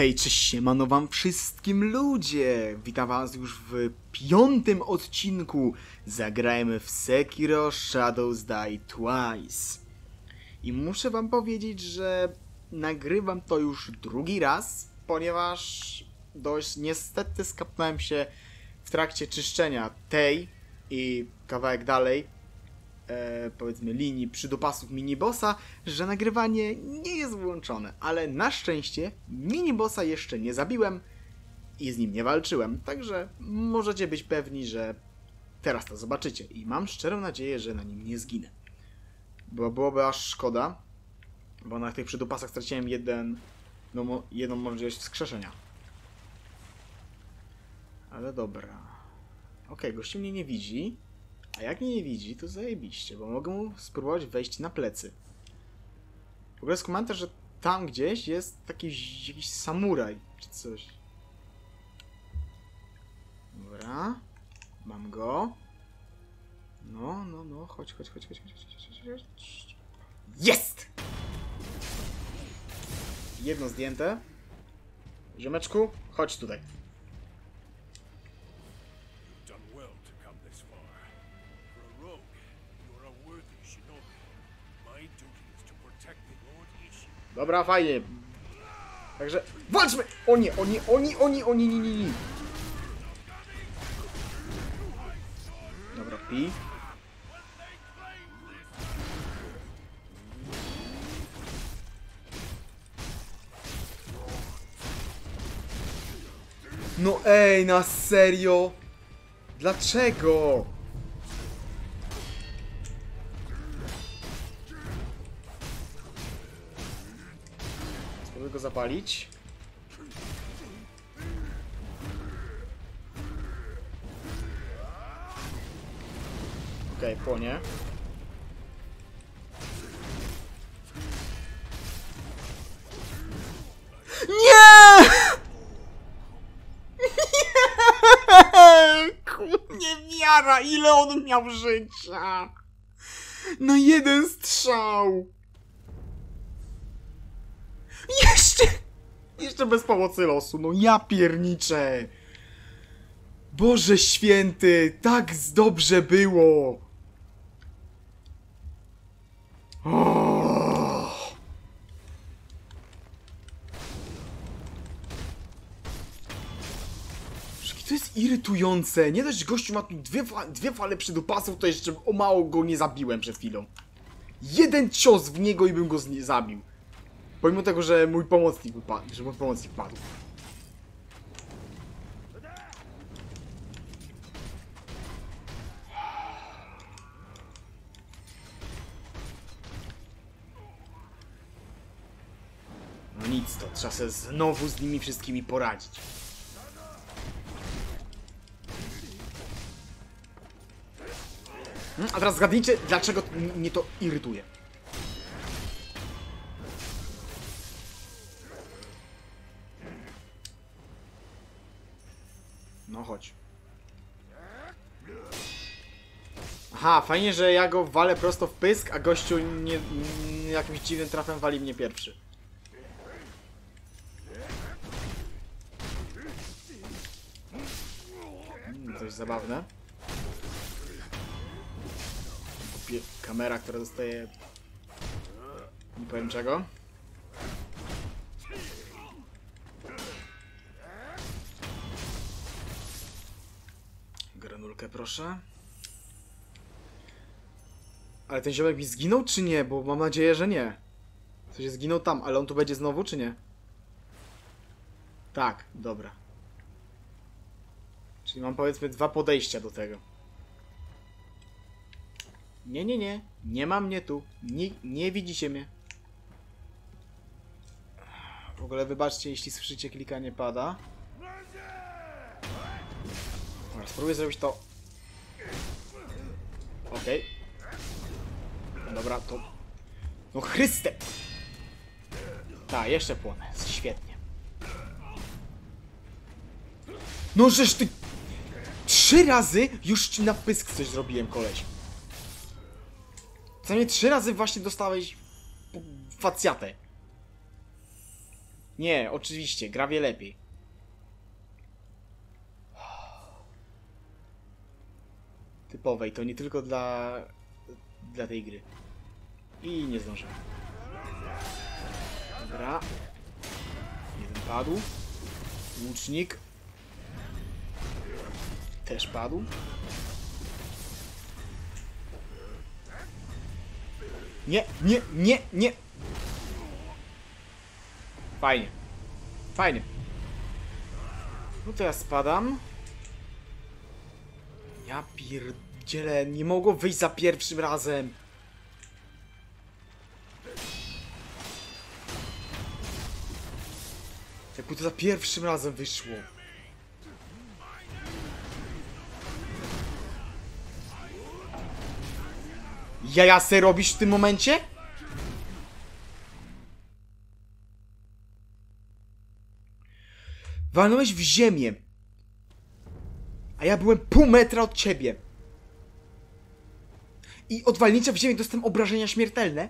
Hej, cześć, siemano wam wszystkim ludzie! Witam was już w piątym odcinku. Zagrajmy w Sekiro Shadows Die Twice. I muszę wam powiedzieć, że nagrywam to już drugi raz, ponieważ dość niestety skapnąłem się w trakcie czyszczenia tej i kawałek dalej e, powiedzmy linii przydopasów minibossa, że nagrywanie nie jest włączone, ale na szczęście minibossa jeszcze nie zabiłem i z nim nie walczyłem, także możecie być pewni, że teraz to zobaczycie i mam szczerą nadzieję, że na nim nie zginę. Bo byłoby aż szkoda, bo na tych przydopasach straciłem jeden, no, jedną możliwość wskrzeszenia. Ale dobra. Okej, gościu mnie nie widzi. A jak mnie nie widzi, to zajebiście, bo mogę mu spróbować wejść na plecy. W ogóle jest komentarz, że tam gdzieś jest taki jakiś samuraj, czy coś. Dobra. Mam go. No, no, no, chodź, chodź, chodź, chodź, chodź, chodź, chodź. Jest! Jedno zdjęte. Ziomeczku, chodź tutaj. Dobra, fajnie. Także walczmy! O nie, o nie, oni, oni, oni, nie, nie, nie. Dobra, pi. No ej, na serio? Dlaczego? Zapalić. Okej, okay, płonie. Nie! Nie! Kurnie wiara, ile on miał życia! No jeden strzał! Jeszcze bez pomocy losu, no ja pierniczę! Boże święty, tak dobrze było! O! Jakie to jest irytujące. Nie dość, gościu ma tu dwie, fa dwie fale przydupasów, to jeszcze o mało go nie zabiłem przed chwilą. Jeden cios w niego i bym go zabił. Pomimo tego, że mój pomocnik upadł, że mój pomocnik padł. No nic to, trzeba sobie znowu z nimi wszystkimi poradzić. Hmm, A teraz zgadnijcie, dlaczego mnie to irytuje. No chodź. Aha, fajnie, że ja go walę prosto w pysk, a gościu nie, nie, jakimś dziwnym trafem wali mnie pierwszy. Mm, Coś zabawne. Kamera, która dostaje... Nie powiem czego. Proszę. Ale ten ziomek mi zginął czy nie? Bo mam nadzieję, że nie. W sensie zginął tam, ale on tu będzie znowu czy nie? Tak, dobra. Czyli mam powiedzmy dwa podejścia do tego. Nie, nie, nie. Nie ma mnie tu. Nie, nie widzicie mnie. W ogóle wybaczcie, jeśli słyszycie klikanie pada. Dobra, spróbuję zrobić to. Okej. Dobra, to... No Chryste! Tak, jeszcze płonę. Świetnie. No żeż ty... Trzy razy już ci na pysk coś zrobiłem, koleś. Co mnie trzy razy właśnie dostałeś... facjatę. Nie, oczywiście, gra wie lepiej. Typowej, to nie tylko dla, dla tej gry. I nie zdążyłem. Dobra. Jeden padł. Łucznik. Też padł. Nie, nie, nie, nie. Fajnie. Fajnie. No ja spadam. Ja pierdzielę, nie mogło wyjść za pierwszym razem. Jakby to za pierwszym razem wyszło. Jaja se robisz w tym momencie? Walnąłeś w ziemię. A ja byłem pół metra od ciebie. I od walnięcia w ziemię dostałem obrażenia śmiertelne?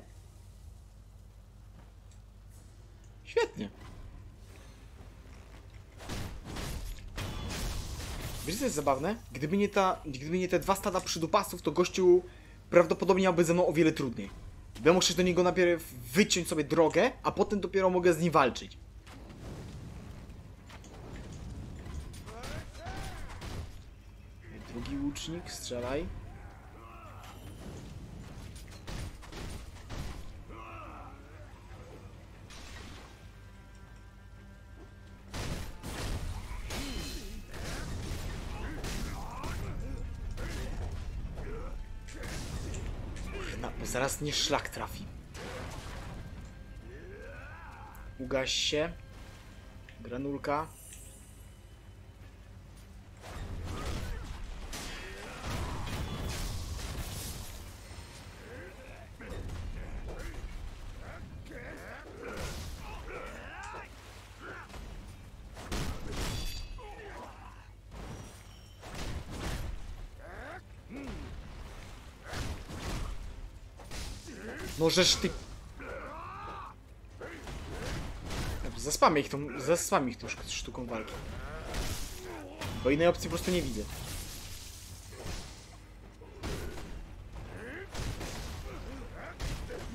Świetnie. Wiesz co jest zabawne? Gdyby nie, ta, gdyby nie te dwa stada przydupasów, to gościu prawdopodobnie miałby ze mną o wiele trudniej. Ja muszę do niego najpierw wyciąć sobie drogę, a potem dopiero mogę z nim walczyć. Drugi łucznik, strzelaj. Bo zaraz nie szlak trafi. Ugaś się. Granulka. Możesz ty... Zaspamy ich tą, zaspamy ich tą sztuką walki. Bo innej opcji po prostu nie widzę.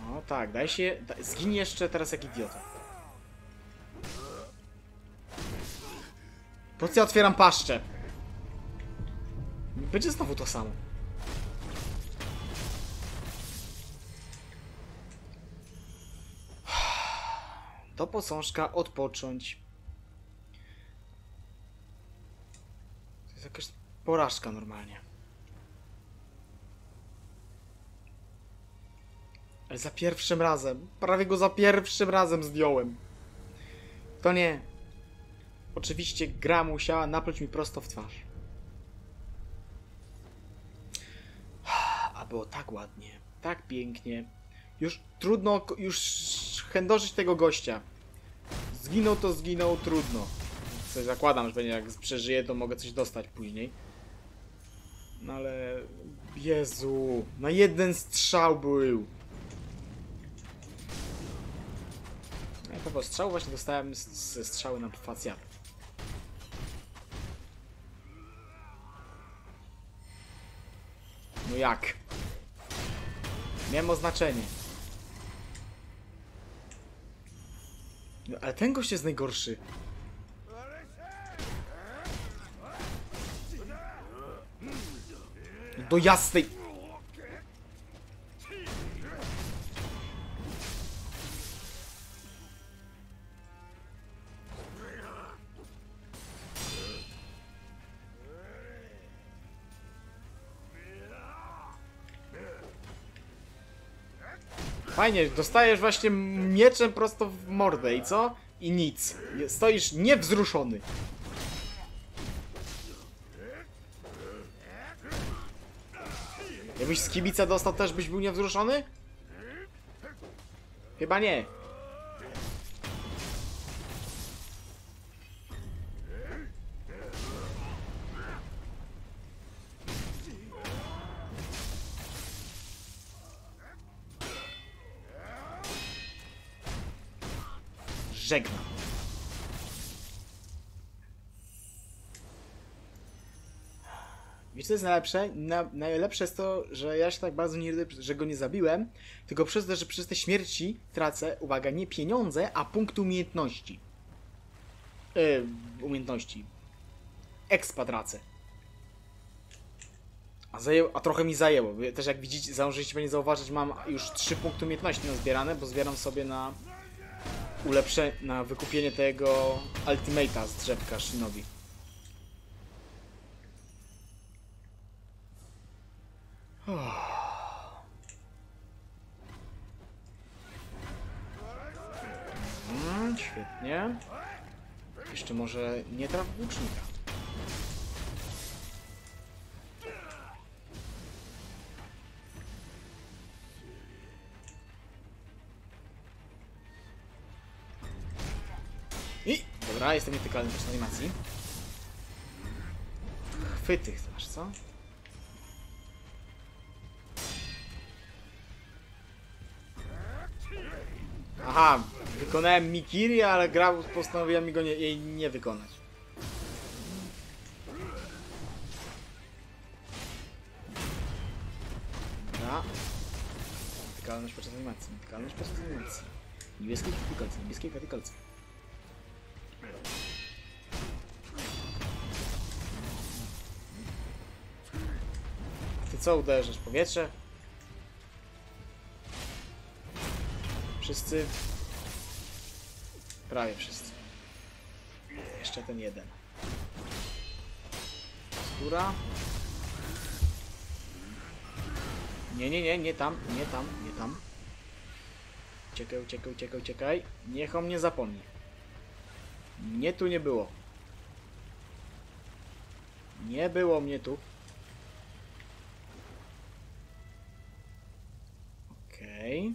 No tak, daj się... Da, zgin jeszcze teraz jak idiota. Po co ja otwieram paszczę? Będzie znowu to samo. Do posążka odpocząć. To jest jakaś porażka normalnie. Ale za pierwszym razem. Prawie go za pierwszym razem zdjąłem. To nie. Oczywiście gra musiała napluć mi prosto w twarz. A było tak ładnie, tak pięknie. Już trudno, już chędożyć tego gościa. Zginął to zginął, trudno. Co zakładam, że będzie jak przeżyję, to mogę coś dostać później. No ale... Jezu, na jeden strzał był. Ja tego strzału właśnie dostałem ze strzały na facjat. No jak? Miałem oznaczenie. No, ale ten gość jest najgorszy. Do jasnej... Fajnie, dostajesz właśnie mieczem prosto w mordę i co? I nic. Stoisz niewzruszony. Jakbyś z kibica dostał, też byś był niewzruszony? Chyba nie. Żegnam. Wiesz co jest najlepsze? Na, najlepsze jest to, że ja się tak bardzo nie rydę, że go nie zabiłem, tylko przez to, że przez te śmierci tracę, uwaga, nie pieniądze, a punkty umiejętności. Yy, umiejętności. Expa tracę. A, zajęło, a trochę mi zajęło. Też jak widzicie, założyliście, nie zauważyć, mam już 3 punkty umiejętności nazbierane, bo zbieram sobie na ulepsze, na wykupienie tego Ultimate'a z drzewka Shinobi. Mm, świetnie. Jeszcze może nie traf łucznika. Dobra, jestem nietykalny też animacji. Chwyty chcesz, co? Aha, wykonałem Mikiri, ale gra postanowiła mi go nie, jej nie wykonać. Dobra. Nietykalność podczas animacji, nietykalność podczas animacji. Niebieskie katykolce, niebieskie katykolce. Co uderzasz? Powietrze? Wszyscy? Prawie wszyscy. Jeszcze ten jeden. Skóra? Nie, nie, nie, nie tam, nie tam, nie tam. Uciekaj, uciekaj, uciekaj, uciekaj. Niech on mnie zapomni. Mnie tu nie było. Nie było mnie tu. Okej.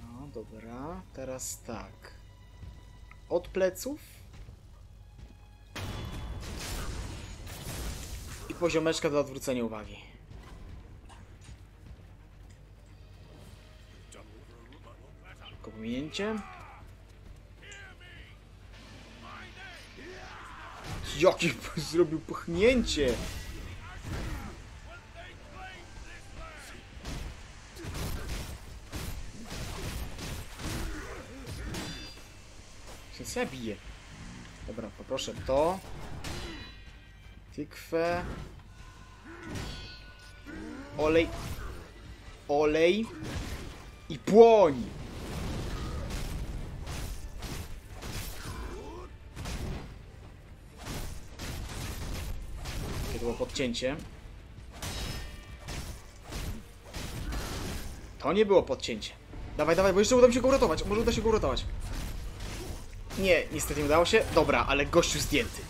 No dobra, teraz tak. Od pleców. I poziomeczka do odwrócenia uwagi. Szybko pominięcie. Jakie zrobił pchnięcie! Biję. Dobra, poproszę to. Tykwę. Olej. Olej. I płoń! Jakie to było podcięcie. To nie było podcięcie. Dawaj, dawaj, bo jeszcze uda mi się go uratować. Może uda się go uratować. Nie, niestety nie udało się. Dobra, ale gościu zdjęty.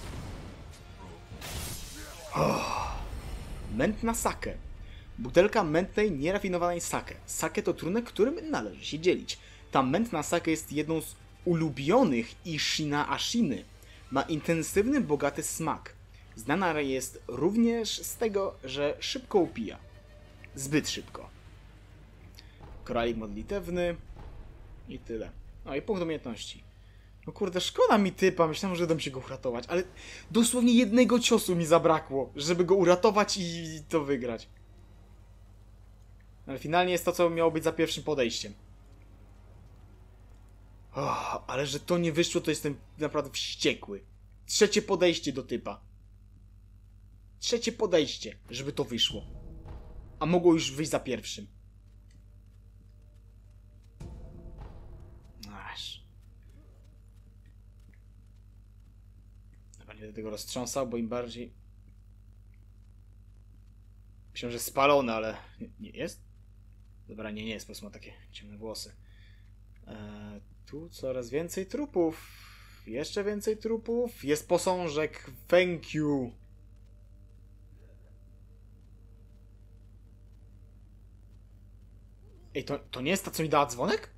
Oh. Mętna sake. Butelka mętnej, nierafinowanej sake. Sake to trunek, którym należy się dzielić. Ta mętna sake jest jedną z ulubionych Ishina Ashiny. Ma intensywny, bogaty smak. Znana jest również z tego, że szybko upija. Zbyt szybko. Koralik modlitewny. I tyle. No i punkt umiejętności. No kurde, szkoda mi typa, myślałem, że uda mi się go uratować, ale dosłownie jednego ciosu mi zabrakło, żeby go uratować i to wygrać. Ale finalnie jest to, co miało być za pierwszym podejściem. Oh, ale że to nie wyszło, to jestem naprawdę wściekły. Trzecie podejście do typa. Trzecie podejście, żeby to wyszło. A mogło już wyjść za pierwszym. Będę tego roztrząsał, bo im bardziej... Myślę, że spalone, ale... Nie, jest? Dobra, nie, nie jest, po prostu ma takie ciemne włosy. Eee, tu coraz więcej trupów. Jeszcze więcej trupów. Jest posążek. Thank you. Ej, to, to nie jest ta, co mi dała dzwonek?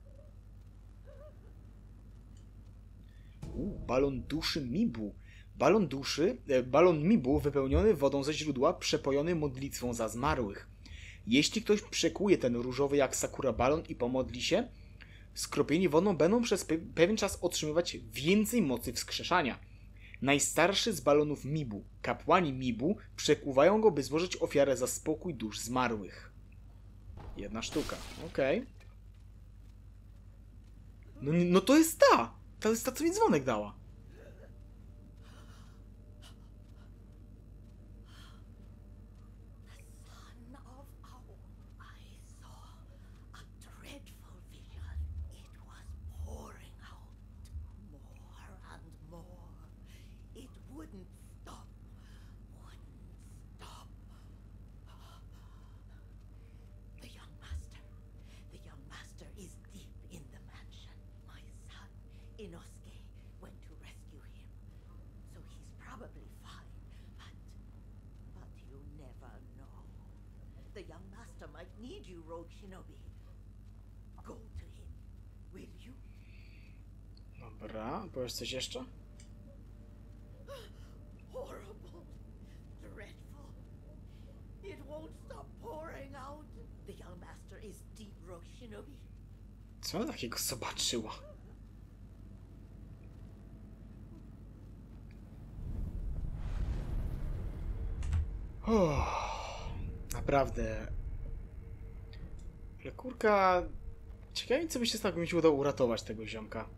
U, balon duszy Mibu. Balon duszy, e, balon Mibu wypełniony wodą ze źródła, przepojony modlitwą za zmarłych. Jeśli ktoś przekuje ten różowy jak sakura balon i pomodli się, skropieni wodą będą przez pe pewien czas otrzymywać więcej mocy wskrzeszania. Najstarszy z balonów Mibu, kapłani Mibu, przekuwają go, by złożyć ofiarę za spokój dusz zmarłych. Jedna sztuka, okej. No, nie- no to jest ta! To jest ta, co mi dzwonek dała. Inosuke, went to rescue him. So he's probably fine, but but you never know. The young master might need you, Rogue Shinobi. Go to him, will you? Dobra, powiesz coś jeszcze? Horrible, dreadful. It won't stop pouring out. The young master is deep, Rogue Shinobi. Co takiego zobaczyła? Uff, naprawdę. Ale kurka. Ciekawe, co by się mi się udało uratować tego ziomka.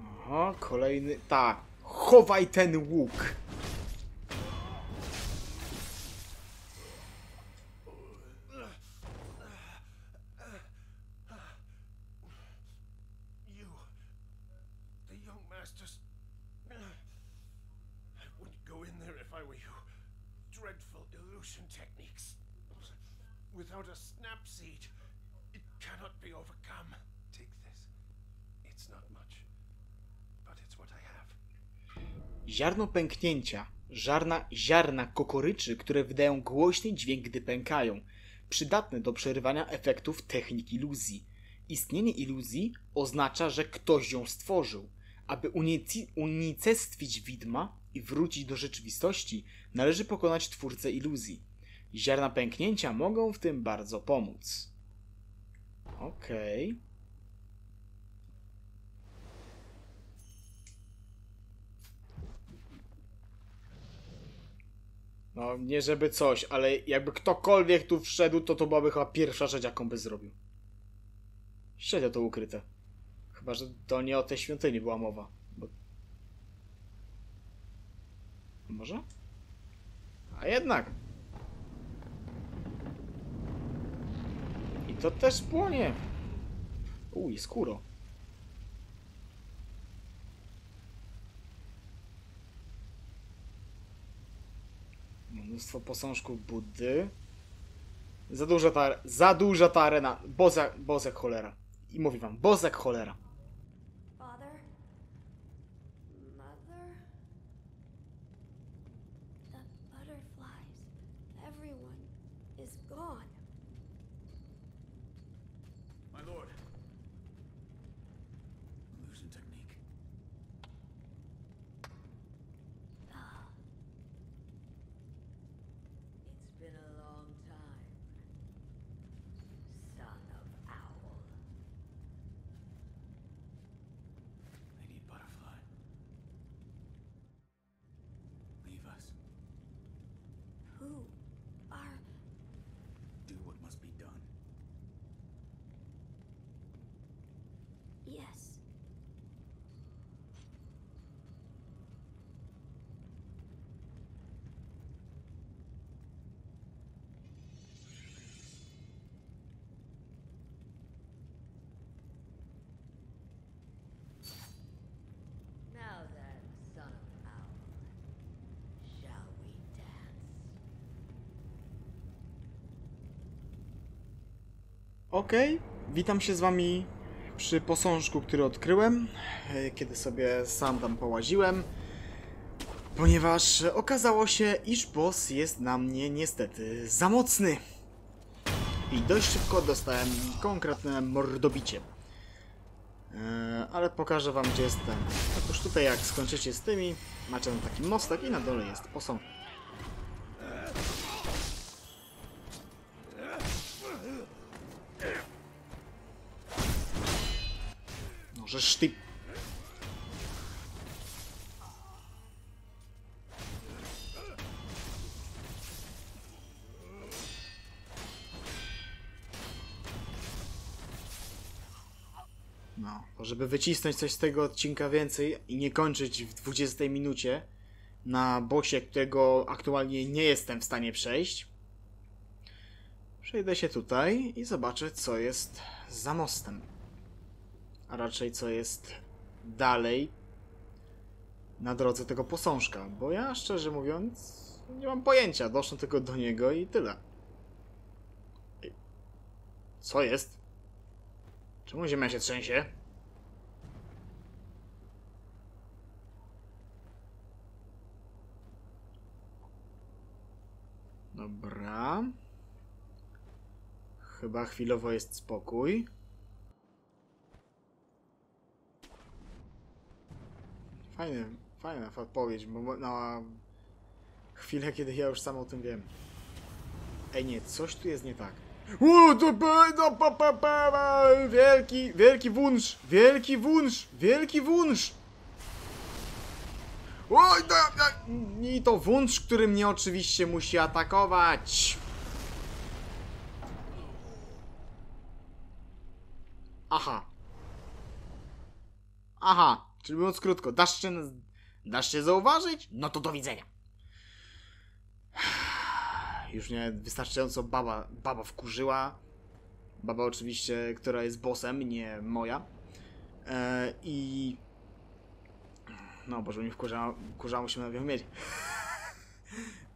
Aha, kolejny. Tak. Chowaj ten łuk. You. The young masters. I wouldn't go in there if I were you. Dreadful illusion techniques. Without a snap seed, it cannot be overcome. Take this. It's not much, but it's what I have. Ziarno pęknięcia. Żarna, ziarna kokoryczy, które wydają głośny dźwięk, gdy pękają. Przydatne do przerywania efektów technik iluzji. Istnienie iluzji oznacza, że ktoś ją stworzył. Aby unicestwić widma i wrócić do rzeczywistości, należy pokonać twórcę iluzji. Ziarna pęknięcia mogą w tym bardzo pomóc. Okej. No, nie żeby coś, ale jakby ktokolwiek tu wszedł, to to byłaby chyba pierwsza rzecz, jaką by zrobił. Śledzę to ukryte. Chyba, że to nie o tej świątyni była mowa. Bo... Może? A jednak. To też płonie. Uj, skóro. Mnóstwo posążków Buddy. Za duża ta, za duża ta arena. Bozak, bozek cholera. I mówię wam, bozek cholera. Father? Mother? The butterflies. Everyone is gone. My lord. Illusion technique. It's been a long time. Son of Owl. They need butterfly. Leave us. Who are. Do what must be done. Yes. Now then, son of Owl. Shall we dance? Okej, witam się z wami przy posążku, który odkryłem, e, kiedy sobie sam tam połaziłem, ponieważ okazało się, iż boss jest na mnie niestety za mocny. I dość szybko dostałem konkretne mordobicie. E, ale pokażę wam, gdzie jest ten. Otóż tutaj jak skończycie z tymi, macie tam taki mostek i na dole jest posąg. No, żeby wycisnąć coś z tego odcinka więcej i nie kończyć w 20 minucie na bosie, którego aktualnie nie jestem w stanie przejść, przejdę się tutaj i zobaczę, co jest za mostem. A raczej, co jest dalej na drodze tego posążka, bo ja, szczerze mówiąc, nie mam pojęcia. Doszłem tylko do niego i tyle. Co jest? Czemu ziemia się trzęsie? Dobra. Chyba chwilowo jest spokój. Fajne, fajna odpowiedź, bo na chwilę, kiedy ja już sam o tym wiem. Ej, nie, coś tu jest nie tak. O, to no, pa- pa- pa- Wielki, wielki wunsz, wielki wunsz, wielki wunsz. Oj, da, da, I to wunsz, który mnie oczywiście musi atakować. Aha. Aha, czyli mówiąc krótko, dasz się, dasz się zauważyć? No to do widzenia. Już mnie wystarczająco baba, baba wkurzyła. Baba oczywiście, która jest bossem, nie moja. E, I... No, bo żeby mi wkurzało, się na mieć.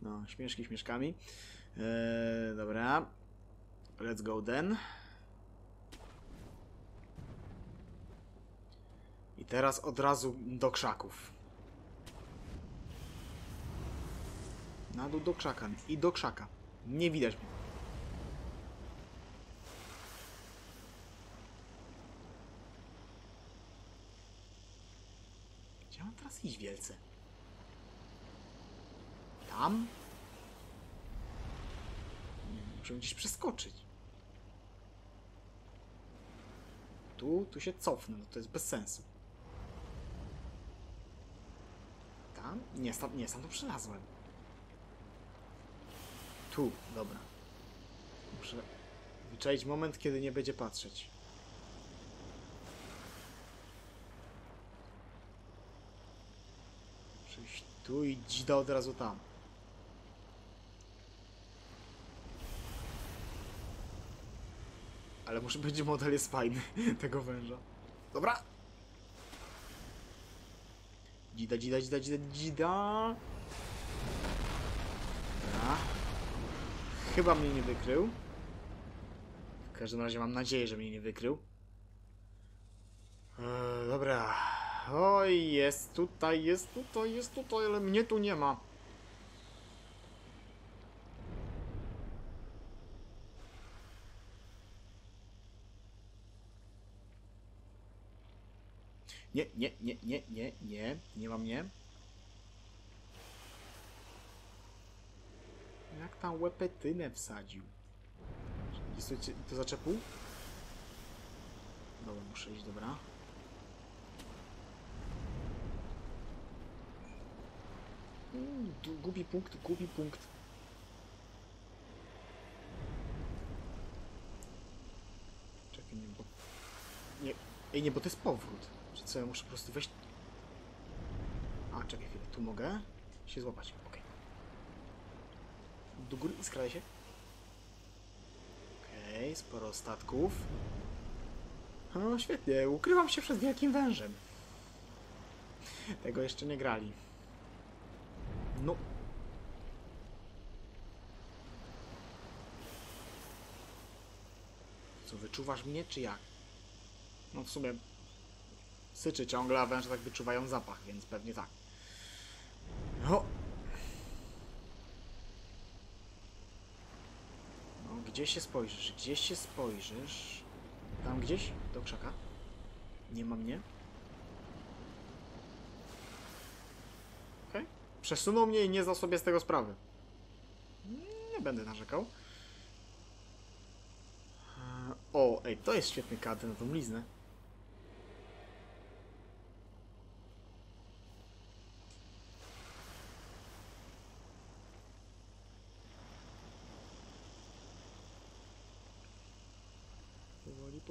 No, śmieszki śmieszkami. E, dobra. Let's go then. I teraz od razu do krzaków. Na dół do krzaka. I do krzaka. Nie widać mnie. Gdzie mam teraz iść wielce? Tam? Muszę gdzieś przeskoczyć. Tu, tu się cofnę, no to jest bez sensu. Tam? Nie, tam, nie, tam to przylazłem. Tu, dobra. Muszę wyczaić moment, kiedy nie będzie patrzeć. Przyjść tu i dzida od razu tam. Ale może będzie model jest fajny tego węża. Dobra. Dzida, dzida, dzida, dzida, dzida. Dobra. Chyba mnie nie wykrył. W każdym razie mam nadzieję, że mnie nie wykrył. Eee, dobra. Oj, jest tutaj, jest tutaj, jest tutaj, ale mnie tu nie ma. Nie, nie, nie, nie, nie, nie, nie ma mnie. Jak tam łepetynę wsadził? Jest to, to zaczepu? Dobra, muszę iść, dobra. Mm, Gubi punkt, gubi punkt. Czekaj, nie, bo... Nie, ej, nie, bo to jest powrót. Czy co, ja muszę po prostu wejść... A, czekaj chwilę, tu mogę się złapać. Do góry skraj się. Okej, sporo statków. No, świetnie, ukrywam się przed wielkim wężem. Tego jeszcze nie grali. No. Co, wyczuwasz mnie, czy jak? No w sumie syczy ciągle, a węże tak wyczuwają zapach, więc pewnie tak. No. Gdzie się spojrzysz? Gdzieś się spojrzysz? Tam gdzieś? Do krzaka? Nie ma mnie? Okej. Przesunął mnie i nie zdał sobie z tego sprawy. Nie będę narzekał. Eee, O, ej, to jest świetny kadr na tą bliznę.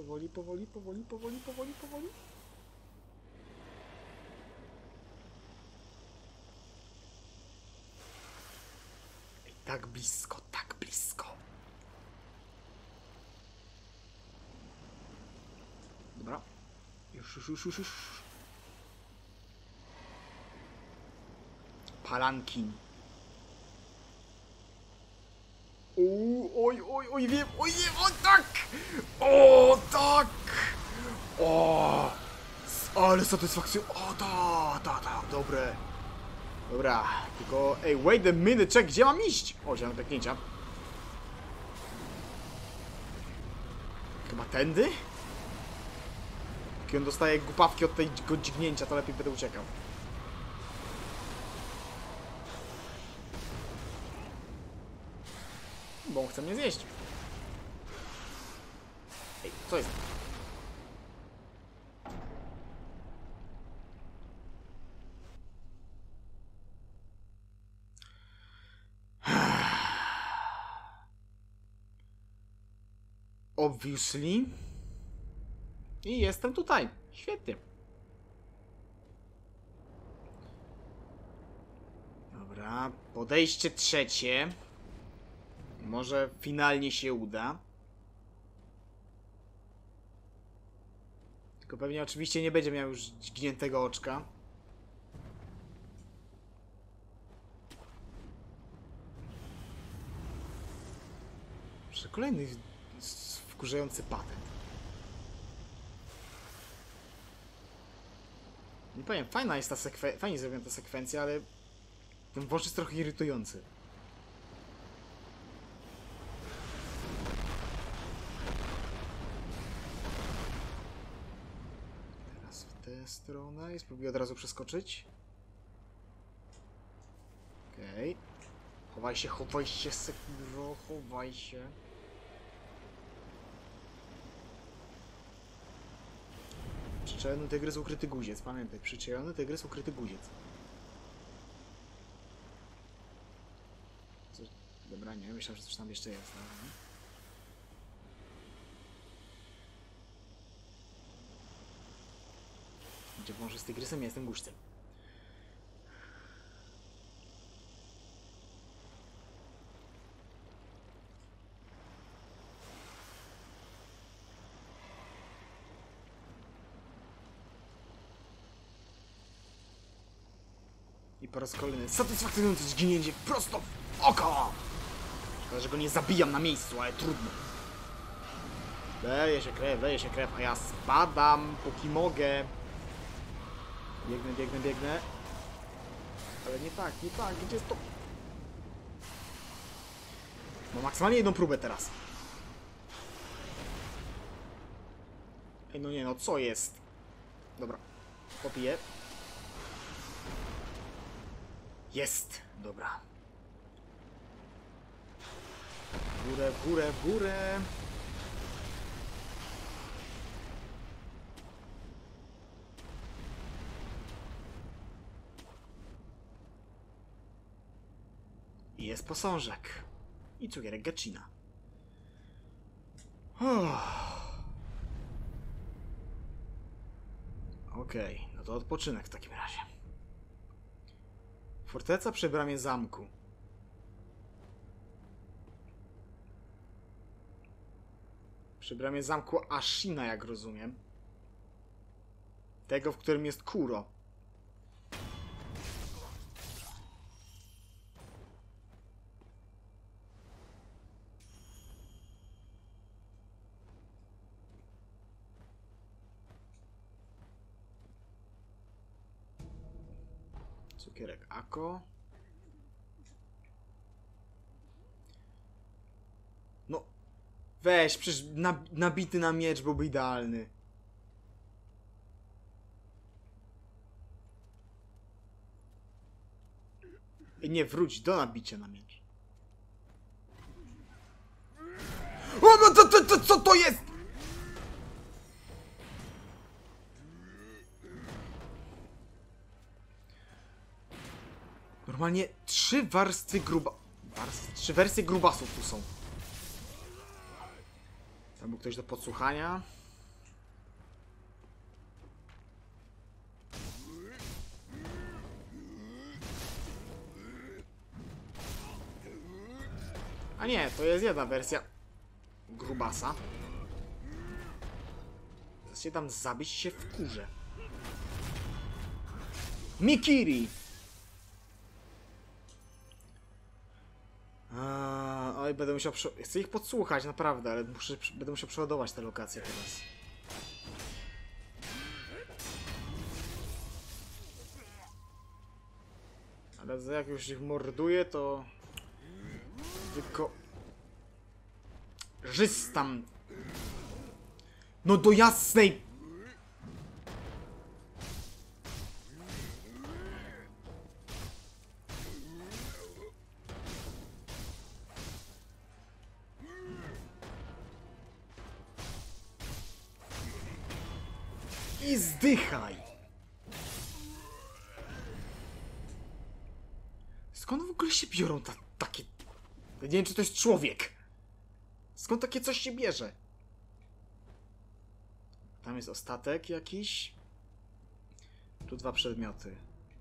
Powoli, powoli, powoli, powoli, powoli, powoli. Tak blisko, tak blisko. Dobra. Już, już, już, już, już. Palankin. Uuu, oj, oj, oj, wiem, oj, wiem, o tak! O, tak! O! Ale satysfakcja, o, tak, tak, tak, dobre. Dobra, tylko, ej, wait a minute, czek, gdzie mam iść? O, zielone pęknięcia. Chyba tędy? Jak on dostaje głupawki od tego dźgnięcia, to lepiej będę uciekał. Bo on chce mnie zjeść. Ej, co jest? Obviously. I jestem tutaj. Świetnie. Dobra, podejście trzecie. Może finalnie się uda. Tylko pewnie oczywiście nie będzie miał już dźgniętego oczka. Jeszcze kolejny wkurzający patent. Nie powiem, fajna jest ta sekwencja, fajnie zrobiona ta sekwencja, ale ten wąż jest trochę irytujący. Teraz w tę stronę i spróbuję od razu przeskoczyć. Okej. Chowaj się, chowaj się, Sekiro, chowaj się. Przyczajony tygrys, ukryty guziec. Pamiętaj, przyczajony tygrys, ukryty guziec. Dobra, nie, myślałem, że coś tam jeszcze jest. ale Gdzie wąży z tygrysem, ja jestem guźcem. I po raz kolejny satysfakcjonujące zginięcie prosto w oko! Szkoda, że go nie zabijam na miejscu, ale trudno. Leje się krew, leje się krew, a ja spadam, póki mogę. Biegnę, biegnę, biegnę. Ale nie tak, nie tak, gdzie jest to? Mam maksymalnie jedną próbę teraz. Ej, no nie, no co jest? Dobra, popiję. Jest! Dobra. W górę, w górę, w górę. Jest posążek. I cukierek Gacina. Okej, no to odpoczynek w takim razie. Forteca przy bramie zamku. Przy bramie zamku Ashina, jak rozumiem. Tego, w którym jest Kuro. Cukierek Ako. No, weź, przecież na, nabity na miecz byłby idealny. Ej, Nie, wróć do nabicia na miecz. O, no to, to, to, co to jest? Normalnie trzy warstwy gruba... Trzy wersje grubasów tu są. Tam był ktoś do podsłuchania. A nie, to jest jedna wersja grubasa. Zaraz się tam zabić się w kurze. Mikiri! A, oj, będę musiał. Chcę ich podsłuchać, naprawdę, ale muszę, będę musiał przeładować te lokacje teraz. Ale jak już ich morduję, to. Tylko. Żyz tam. No do jasnej. I zdychaj! Skąd w ogóle się biorą ta, takie... Nie wiem, czy to jest człowiek. Skąd takie coś się bierze? Tam jest ostatek jakiś. Tu dwa przedmioty.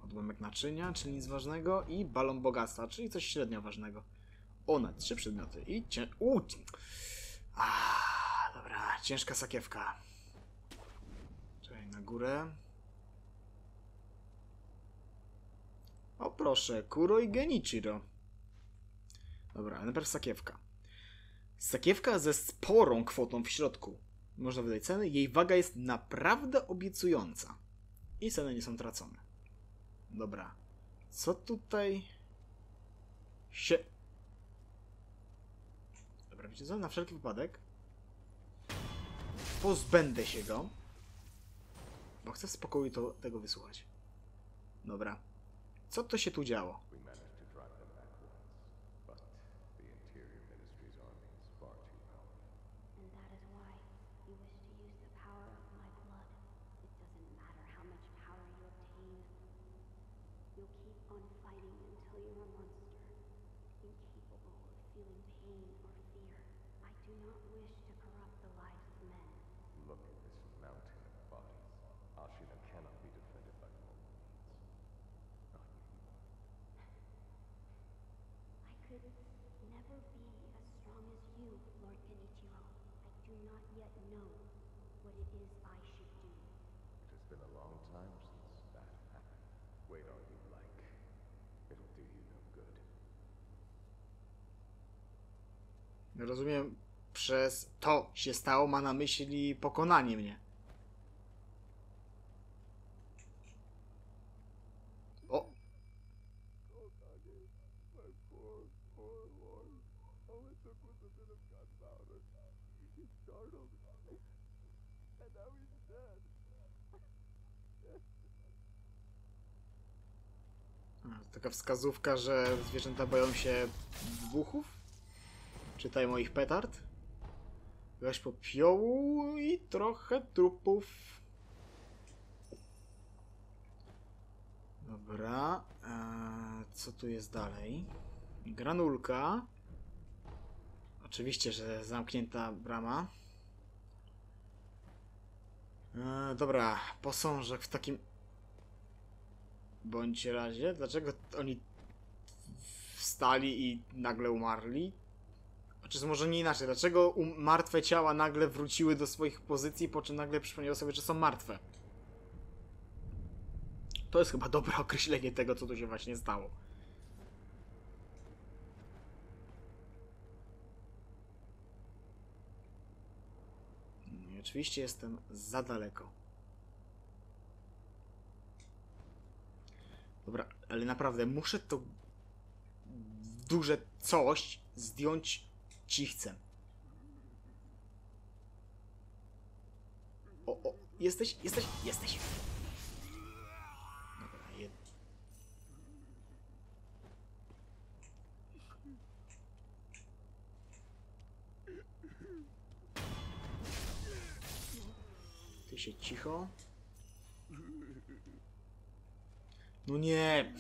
Odłamek naczynia, czyli nic ważnego i balon bogactwa, czyli coś średnio ważnego. One, trzy przedmioty i cię... U, Ah, dobra, ciężka sakiewka. Na górę. O proszę, Kuro i Genichiro. Dobra, najpierw sakiewka. Sakiewka ze sporą kwotą w środku. Można wydać ceny. Jej waga jest naprawdę obiecująca. I ceny nie są tracone. Dobra. Co tutaj się... Dobra, wiecie co? Na wszelki wypadek pozbędę się go. Bo chcę w spokoju to, tego wysłuchać. Dobra. Co to się tu działo? We managed to drive them back once, but the Interior Ministry's army is far too powerful. And that is why you wish to use the power of my blood. It doesn't matter how much power you obtain. You'll keep on fighting until you're a monster, incapable of feeling pain or fear. I do not wish to corrupt the lives of men. Look at this mountain of bodies. Ashina cannot be defended by mortal means. Not anymore. I could never be as strong as you, Lord Genichiro. I do not yet know what it is I should do. It has been a long time since that happened. Wait all you like. It'll do you no good. Rozumiem, przez to się stało ma na myśli pokonanie mnie. O! A, to Taka wskazówka, że zwierzęta boją się wybuchów? Czytaj moich petard. Weź popiołu i trochę trupów. Dobra. Eee, co tu jest dalej? Granulka. Oczywiście, że zamknięta brama. Eee, dobra, posążek w takim bądź razie. Dlaczego oni wstali i nagle umarli? Znaczy, może nie inaczej. Dlaczego um- martwe ciała nagle wróciły do swoich pozycji, po czym nagle przypomniały sobie, że są martwe? To jest chyba dobre określenie tego, co tu się właśnie stało. No i oczywiście jestem za daleko. Dobra, ale naprawdę muszę to duże coś zdjąć cichcem. O, o, jesteś, jesteś, jesteś. Dobra, jed... Ty się cicho. No nie.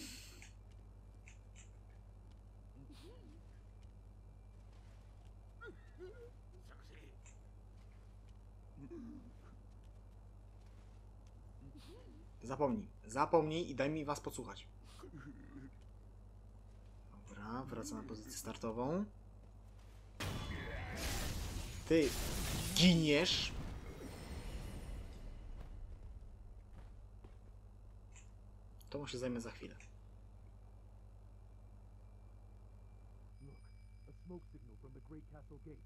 Zapomnij. Zapomnij i daj mi was podsłuchać. Dobra, wracam na pozycję startową. Ty giniesz. To mu się zajmę za chwilę. Look, a smoke signal from the Great Castle Gate.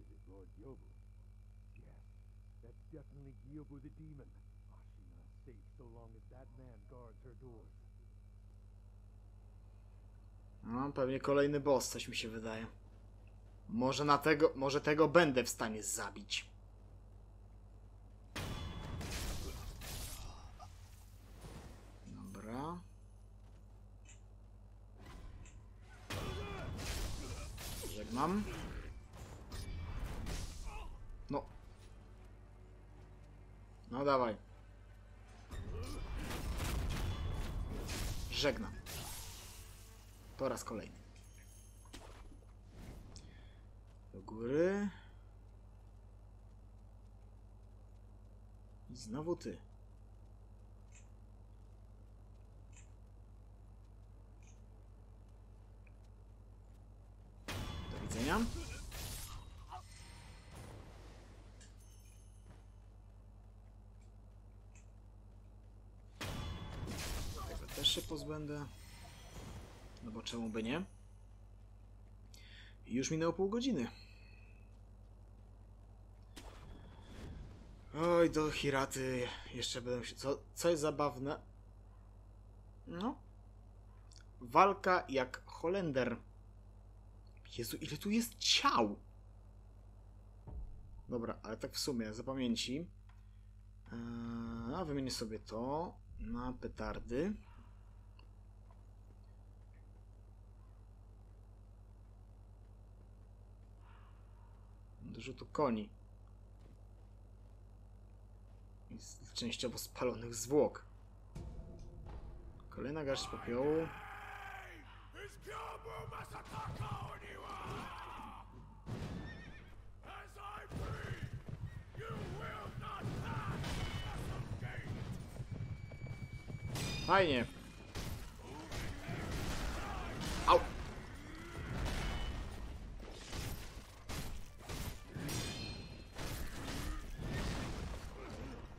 Is it Lord? Yes, that's definitely the demon. Is safe so long as that man guards her doors. No, pewnie kolejny boss, coś mi się wydaje. Może na tego, może tego będę w stanie zabić. Dobra. Żegnam. No. No dawaj. Żegnam. Po raz kolejny. Do góry. I znowu ty. Do widzenia. Tego też się pozbędę. No bo czemu by nie? Już minęło pół godziny. Oj, do Hiraty jeszcze będę się... Co, co jest zabawne? No. Walka jak Holender. Jezu, ile tu jest ciał! Dobra, ale tak w sumie, za pamięci. Eee, a wymienię sobie to na petardy. do rzutu koni. I częściowo spalonych zwłok. Kolejna garść popiołu. Fajnie. Au!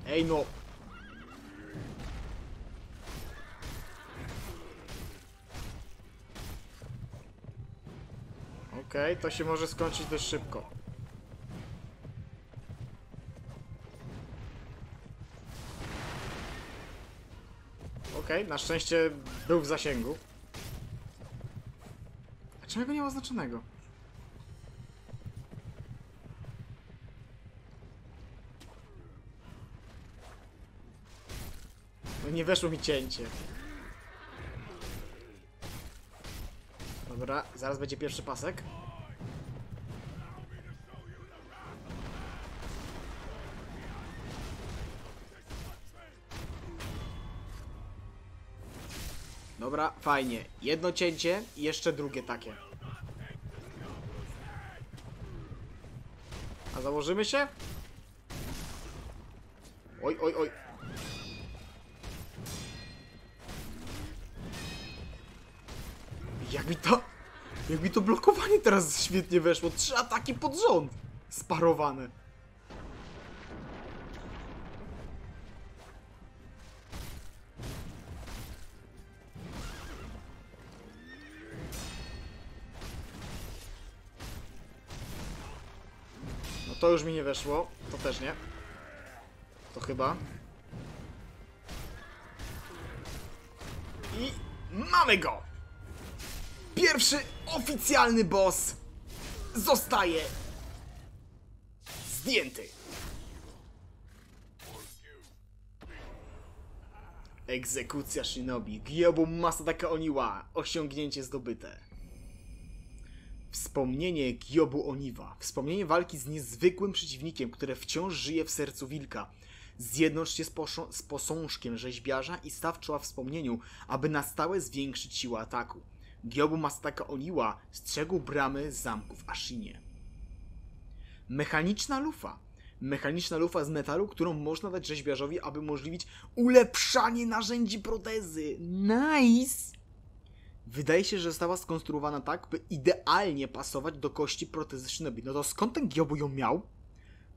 Ej no! Okej, to się może skończyć dość szybko. Okej, na szczęście był w zasięgu. A czemu go nie ma oznaczonego? No nie weszło mi cięcie. Dobra, zaraz będzie pierwszy pasek. Dobra, fajnie. Jedno cięcie i jeszcze drugie takie. A założymy się? Oj, oj, oj. Jak mi to... Jak mi to blokowanie teraz świetnie weszło. Trzy ataki pod rząd. Sparowane. To już mi nie weszło. To też nie. To chyba. I mamy go! Pierwszy oficjalny boss zostaje zdjęty. Egzekucja Shinobi. Gyobu Masataka Oniwa. Osiągnięcie zdobyte. Wspomnienie Gyobu Oniwa. Wspomnienie walki z niezwykłym przeciwnikiem, które wciąż żyje w sercu wilka. Zjednocz się z, z posążkiem rzeźbiarza i staw czoła wspomnieniu, aby na stałe zwiększyć siłę ataku. Gyobu Masataka Oniwa strzegł bramy zamku w Ashinie. Mechaniczna lufa. Mechaniczna lufa z metalu, którą można dać rzeźbiarzowi, aby umożliwić ulepszanie narzędzi protezy. Nice! Wydaje się, że została skonstruowana tak, by idealnie pasować do kości protezy Shinobi. No to skąd ten Gyobu ją miał?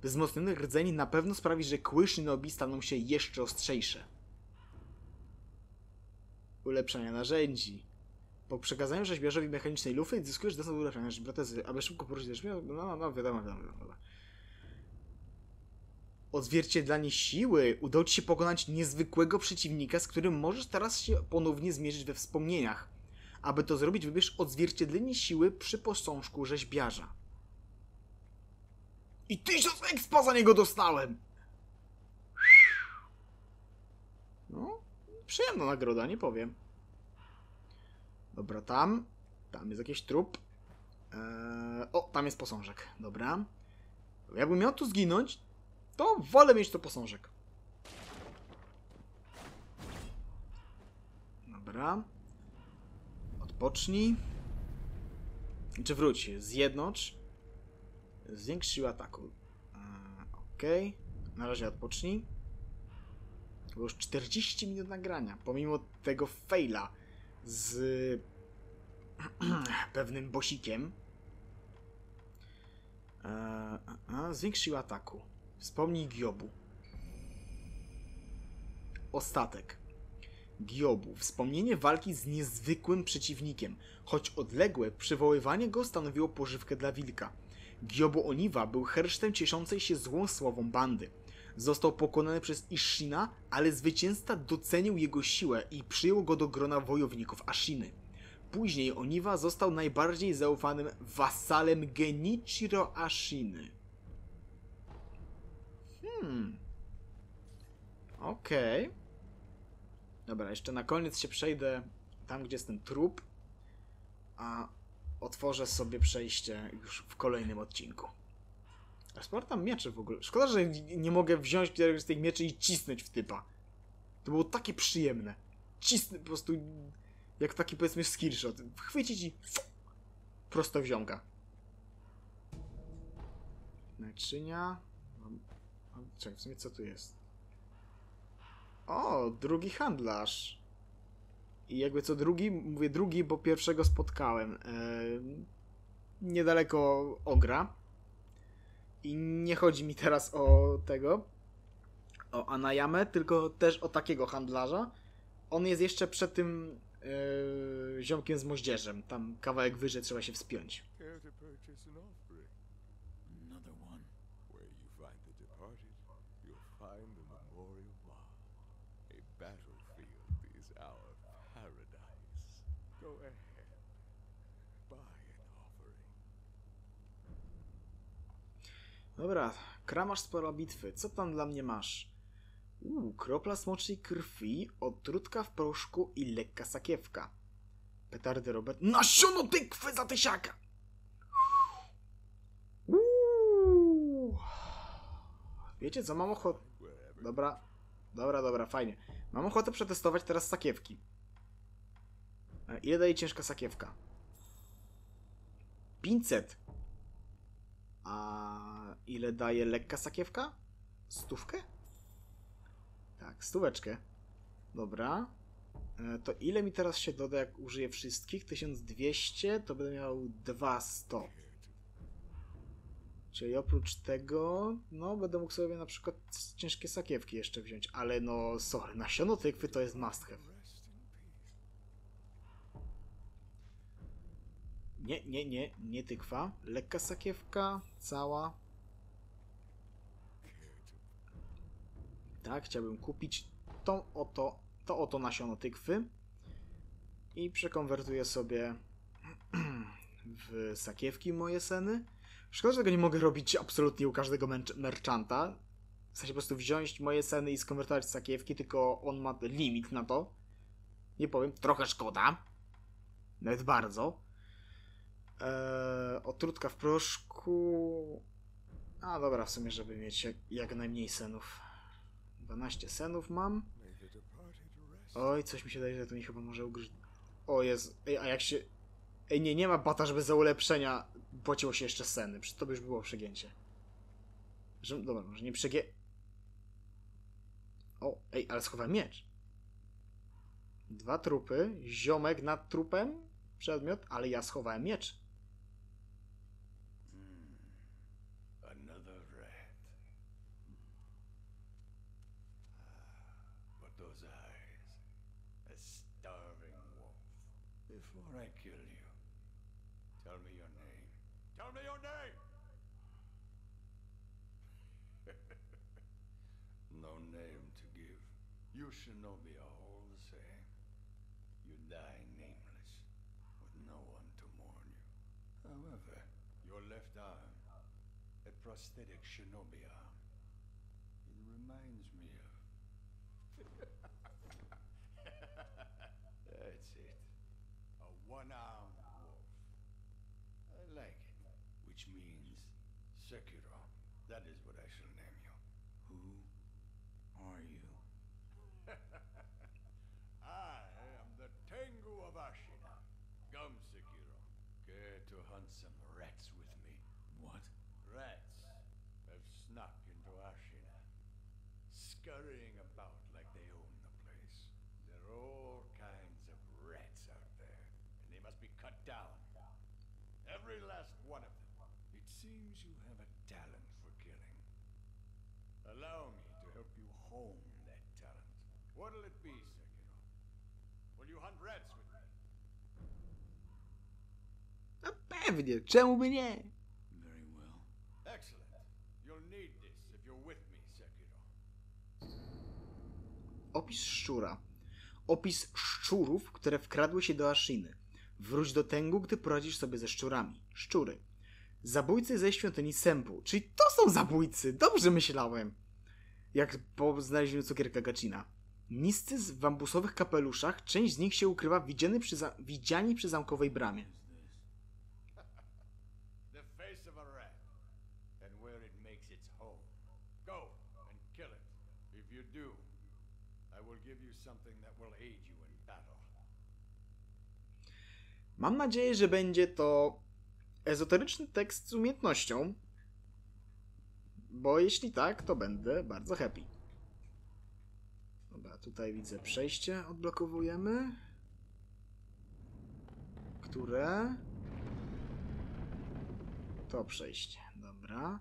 Wzmocniony rdzeń na pewno sprawi, że kły Shinobi staną się jeszcze ostrzejsze. Ulepszania narzędzi. Po przekazaniu rzeźbiarzowi mechanicznej lufy zyskujesz dostęp do ulepszania protezy, aby szybko poruszyć rzeźbiarza. No, no, no, wiadomo, wiadomo, wiadomo. Odzwierciedlanie siły. Udało ci się pokonać niezwykłego przeciwnika, z którym możesz teraz się ponownie zmierzyć we wspomnieniach. Aby to zrobić, wybierz odzwierciedlenie siły przy posążku rzeźbiarza. I tysiąc expa za niego dostałem! No, przyjemna nagroda, nie powiem. Dobra, tam. Tam jest jakiś trup. Eee, o, tam jest posążek. Dobra. Jakbym miał tu zginąć, to wolę mieć to posążek. Dobra. Odpocznij. Czy wróć. Zjednocz. Zwiększ siłę ataku. Eee, Okej. Na razie odpocznij. Było już 40 minut nagrania. Pomimo tego faila z pewnym bosikiem. Eee, zwiększ siłę ataku. Wspomnij Giobu. Ostatek. Giobu. Wspomnienie walki z niezwykłym przeciwnikiem. Choć odległe, przywoływanie go stanowiło pożywkę dla wilka. Giobu Oniwa był hersztem cieszącej się złą sławą bandy. Został pokonany przez Ishina, ale zwycięzca docenił jego siłę i przyjął go do grona wojowników Ashiny. Później Oniwa został najbardziej zaufanym wasalem Genichiro Ashiny. Hmm. Okej. Dobra, jeszcze na koniec się przejdę tam, gdzie jest ten trup, a otworzę sobie przejście już w kolejnym odcinku. A sporo tam mieczy w ogóle. Szkoda, że nie mogę wziąć któregoś z tych mieczy i cisnąć w typa. To było takie przyjemne. Cisnę po prostu jak taki powiedzmy skillshot. Chwycić i prosto w ziomka. Naczynia. Czekaj, w sumie co tu jest? O, drugi handlarz. I jakby co drugi, mówię drugi, bo pierwszego spotkałem. Eee, niedaleko Ogra. I nie chodzi mi teraz o tego, o Anayamę, tylko też o takiego handlarza. On jest jeszcze przed tym e, ziomkiem z moździerzem. Tam kawałek wyżej trzeba się wspiąć. Dobra, kramarz z pola bitwy. Co tam dla mnie masz? Uuu, kropla smoczej krwi, otrutka w proszku i lekka sakiewka. Petardy Robert. Nasiono tykwy za tysiaka! Uuu. Wiecie co, mam ochotę... Dobra, dobra, dobra, fajnie. Mam ochotę przetestować teraz sakiewki. E, Ile daje ciężka sakiewka? 500. A ile daje lekka sakiewka? Stówkę? Tak, stóweczkę. Dobra. E, To ile mi teraz się doda, jak użyję wszystkich? 1200, to będę miał 200. Czyli oprócz tego, no będę mógł sobie na przykład ciężkie sakiewki jeszcze wziąć, ale no sorry, nasiono tykwy to jest must have. Nie, nie, nie, nie tykwa. Lekka sakiewka, cała. Tak, chciałbym kupić tą oto, to oto nasiono tykwy i przekonwertuję sobie w sakiewki moje seny. Szkoda, że tego nie mogę robić absolutnie u każdego merchanta. W sensie po prostu wziąć moje seny i skonwertować w sakiewki, tylko on ma limit na to. Nie powiem, trochę szkoda. Nawet bardzo. Eee, otrutka w proszku. A dobra, w sumie, żeby mieć jak, jak najmniej senów. 12 senów mam. Oj, coś mi się daje, że to mi chyba może ugryźć. O jest. Ej, a jak się. Ej, nie, nie ma bata, żeby za ulepszenia płaciło się jeszcze seny. Przecież to by już było przegięcie. Że, dobra, może nie przegie... O, ej, ale schowałem miecz. Dwa trupy, ziomek nad trupem, przedmiot, ale ja schowałem miecz. Prosthetic shinobi seems you have a talent for killing. Allow me to help you hone that talent. What'll it be, Sekiro? Will you hunt rats with me? No pewnie, czemu by nie? Very well. Excellent. You'll need this if you're with me, Sekiro. Opis szczura. Opis szczurów, które wkradły się do Ashiny. Wróć do Tengu, gdy poradzisz sobie ze szczurami. Szczury. Zabójcy ze świątyni Sempu. Czyli to są zabójcy! Dobrze myślałem! Jak po znalezieniu cukierka Gacina. Niscy w bambusowych kapeluszach, część z nich się ukrywa widziany przy za- widziani przy zamkowej bramie. Mam nadzieję, że będzie to ezoteryczny tekst z umiejętnością, bo jeśli tak, to będę bardzo happy. Dobra, tutaj widzę przejście, odblokowujemy. Które? To przejście, dobra.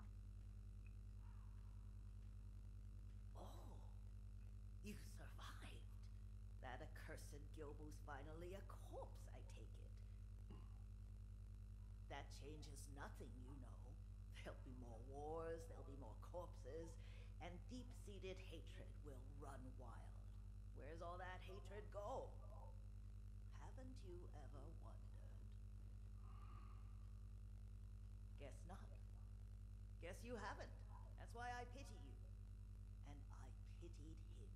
Oh, you survived. That accursed Gyobu's finally a corpse, I take it. That changes nothing, you know. There'll be more wars, there'll be more corpses, and deep seated hatred will run wild. Where's all that hatred go? Haven't you ever wondered? Guess not. Guess you haven't. That's why I pity you. And I pitied him.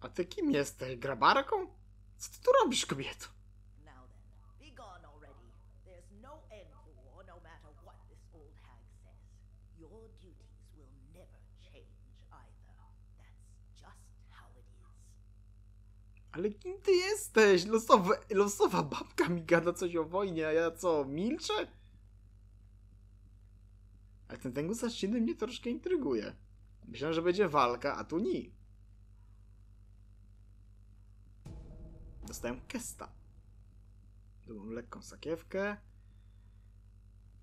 A ty kim jesteś? Grabarką? Co ty tu robisz, kobieto? Now then, be gone already. There's no end to war, no matter what this old hag says. Your duties will never change either. That's just how it is. Ale kim ty jesteś? Losowe, losowa babka mi gada coś o wojnie, a ja co, milczę? Ale ten Tengu Sashiny mnie troszkę intryguje. Myślałem, że będzie walka, a tu ni. Dostałem kesta. Drugą lekką sakiewkę.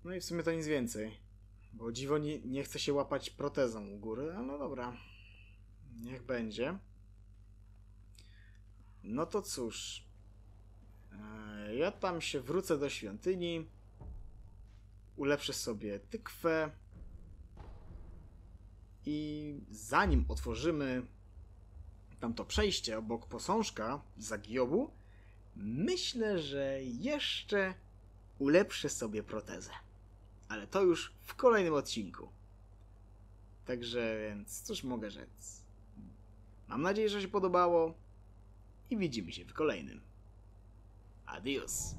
No i w sumie to nic więcej. Bo dziwo nie, nie chce się łapać protezą u góry, ale no dobra. Niech będzie. No to cóż. E, Ja tam się wrócę do świątyni. Ulepszę sobie tykwę. I zanim otworzymy tamto przejście obok posążka Zagiobu, myślę, że jeszcze ulepszę sobie protezę. Ale to już w kolejnym odcinku. Także więc cóż mogę rzec. Mam nadzieję, że się podobało i widzimy się w kolejnym. Adios.